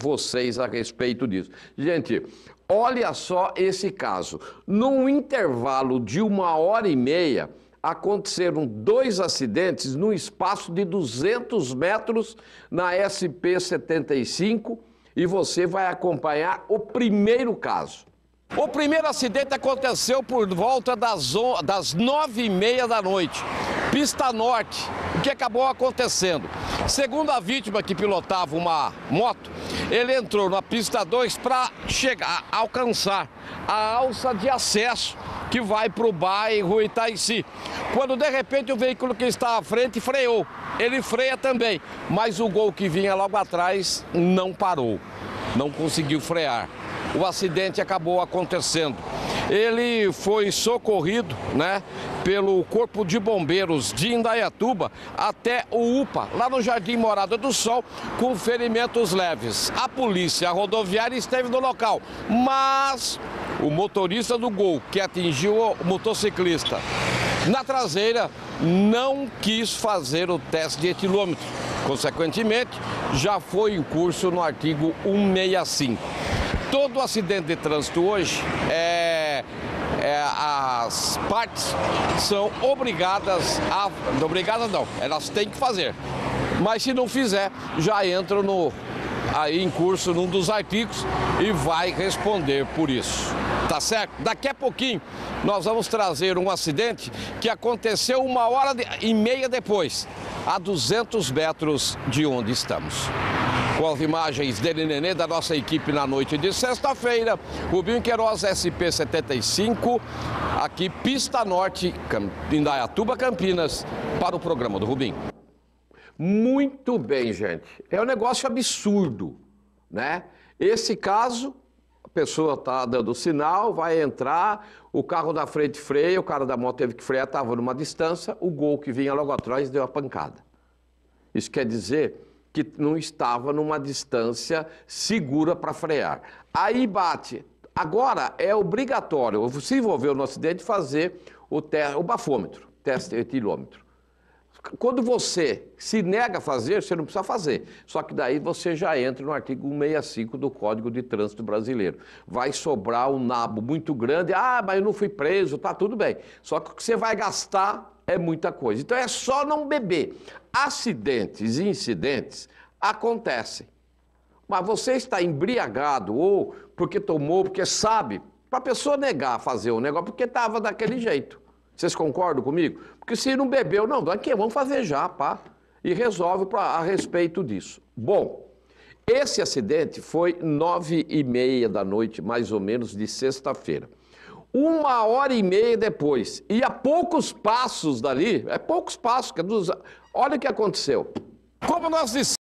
vocês a respeito disso. Gente, olha só esse caso. Num intervalo de uma hora e meia, aconteceram dois acidentes no espaço de 200 metros na SP-75 e você vai acompanhar o primeiro caso. O primeiro acidente aconteceu por volta das, das nove e meia da noite, pista norte. O que acabou acontecendo? Segundo a vítima que pilotava uma moto, ele entrou na pista 2 para chegar, alcançar a alça de acesso que vai para o bairro Itaici. Quando de repente o veículo que está à frente freou, ele freia também, mas o gol que vinha logo atrás não parou, não conseguiu frear o acidente acabou acontecendo. Ele foi socorrido, né, pelo Corpo de Bombeiros de Indaiatuba até o UPA, lá no Jardim Morada do Sol, com ferimentos leves. A polícia rodoviária esteve no local, mas o motorista do Gol, que atingiu o motociclista na traseira, não quis fazer o teste de etilômetro. Consequentemente, já foi em curso no artigo 165. Todo acidente de trânsito hoje, é, é, as partes são obrigadas a. Obrigadas não, elas têm que fazer. Mas se não fizer, já entram no, aí em curso num dos artigos e vai responder por isso. Tá certo? Daqui a pouquinho nós vamos trazer um acidente que aconteceu uma hora e meia depois, a 200 metros de onde estamos com as imagens dele Nenê da nossa equipe na noite de sexta-feira. Rubinho Queiroz, SP75, aqui Pista Norte, Indaiatuba, Campinas, para o programa do Rubinho. Muito bem, gente. É um negócio absurdo, né? Esse caso, a pessoa está dando sinal, vai entrar, o carro da frente freia, o cara da moto teve que frear, estava numa distância, o gol que vinha logo atrás deu a pancada. Isso quer dizer que não estava numa distância segura para frear. Aí bate. Agora é obrigatório, se envolveu no acidente, fazer o, o bafômetro, teste etilômetro. Quando você se nega a fazer, você não precisa fazer. Só que daí você já entra no artigo 165 do Código de Trânsito Brasileiro. Vai sobrar um nabo muito grande. Ah, mas eu não fui preso, tá tudo bem. Só que o que você vai gastar é muita coisa. Então é só não beber. Acidentes e incidentes acontecem. Mas você está embriagado ou porque tomou, porque sabe, para a pessoa negar fazer o negócio, porque estava daquele jeito. Vocês concordam comigo? Porque se não bebeu, não, daqui, vamos fazer já, pá. E resolve pra, a respeito disso. Bom, esse acidente foi nove e meia da noite, mais ou menos, de sexta-feira. Uma hora e meia depois, e a poucos passos dali, é poucos passos, é olha o que aconteceu. Como nós dissemos,